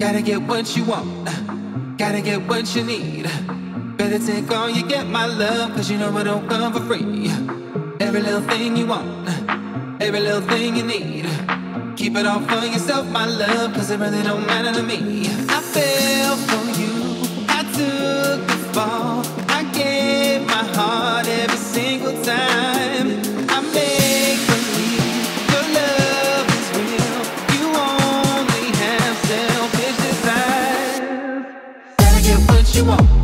Gotta get what you want, uh, gotta get what you need. Better take all you get, my love, cause you know it don't come for free. Every little thing you want, uh, every little thing you need. Keep it all for yourself, my love, cause it really don't matter to me. I fell for you, you want.